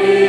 we